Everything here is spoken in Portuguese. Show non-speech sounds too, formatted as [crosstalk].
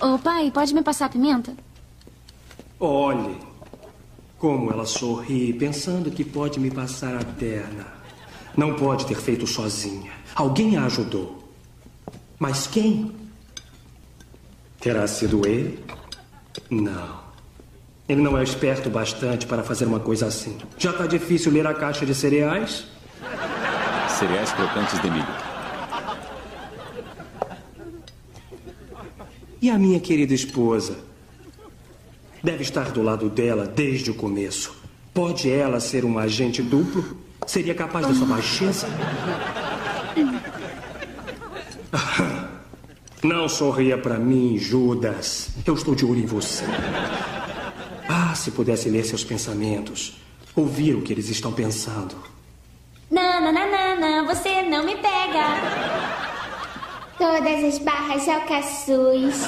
Ô, pai, pode me passar a pimenta? Olhe como ela sorri, pensando que pode me passar a perna. Não pode ter feito sozinha. Alguém a ajudou. Mas quem? Terá sido ele? Não. Ele não é esperto bastante para fazer uma coisa assim. Já está difícil ler a caixa de cereais? Cereais crocantes de milho. E a minha querida esposa? Deve estar do lado dela desde o começo. Pode ela ser um agente duplo? Seria capaz dessa baixeza? [laughs] Não sorria para mim, Judas. Eu estou de olho em você. Ah, se pudesse ler seus pensamentos. Ouvir o que eles estão pensando. Não. Você não me pega. Todas as barras alcaçuz.